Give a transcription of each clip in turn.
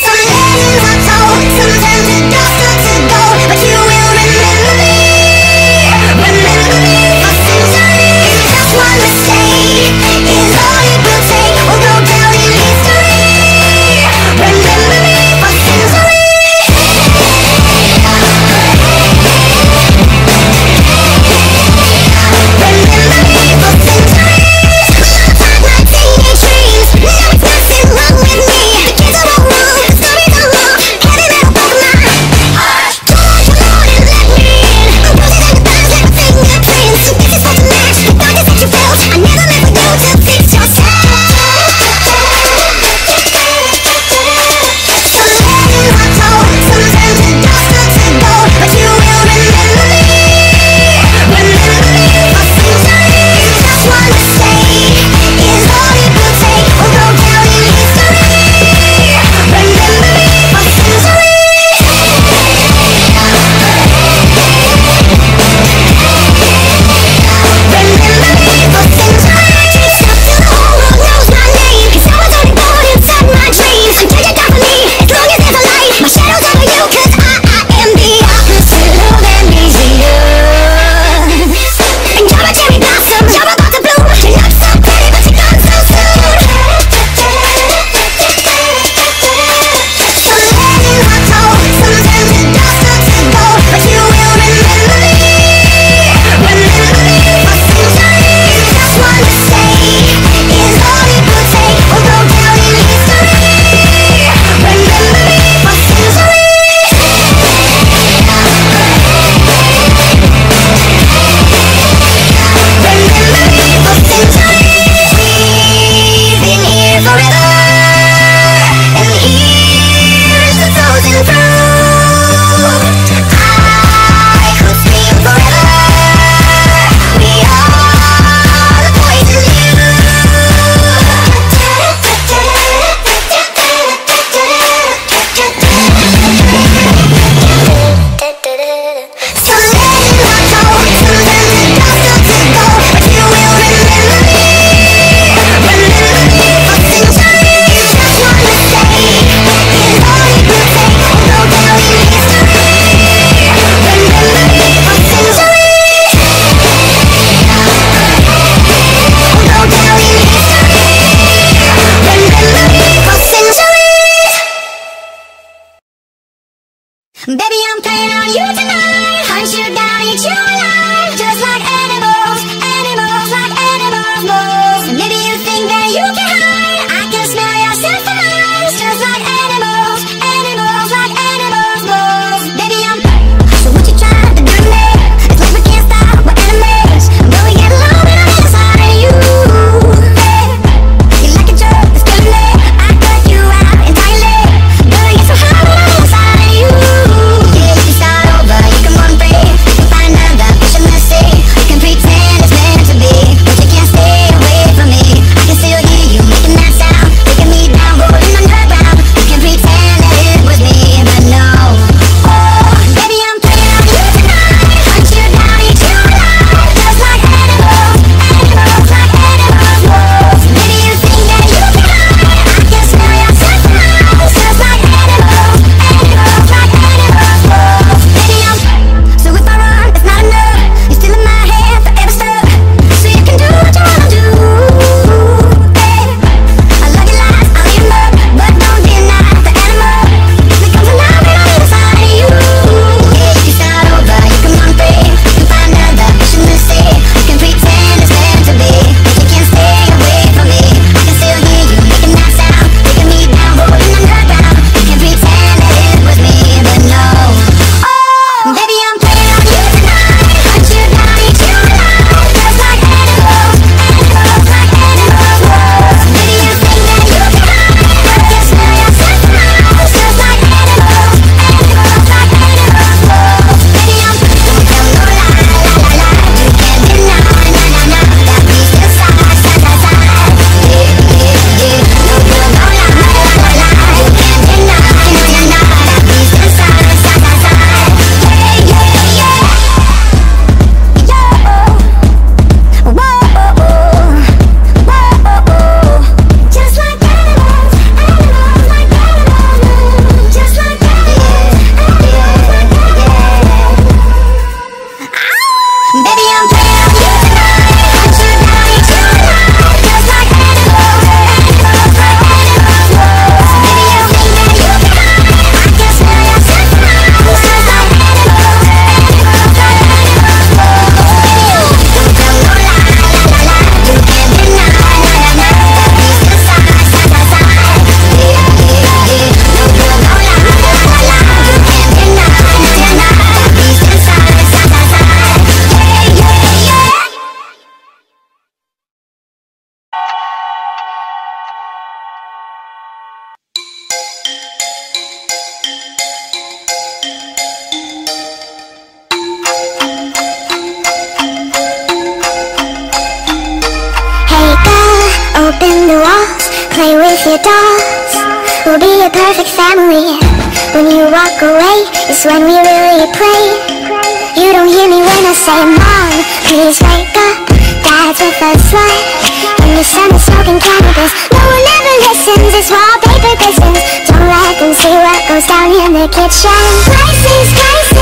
Dreams. Play with your dolls. We'll be a perfect family. When you walk away, it's when we really pray. You don't hear me when I say, Mom, please wake up. Dad's with a slut. In the sun is smoking cannabis. No one ever listens, it's wallpaper glistens. Don't let them see what goes down in the kitchen. Places, places,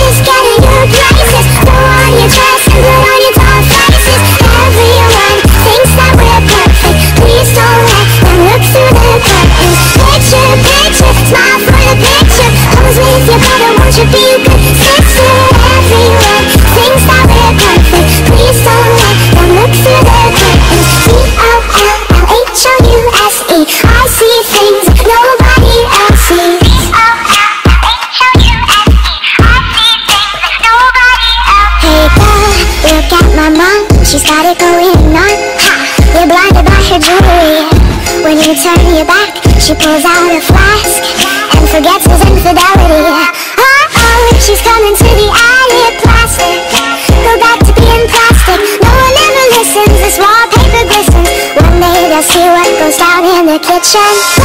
She pulls out a flask And forgets his infidelity. Oh, Uh-oh, if she's coming to the attic Plastic, go back to being plastic. No one ever listens, this wallpaper glistens One day they'll see what goes down in the kitchen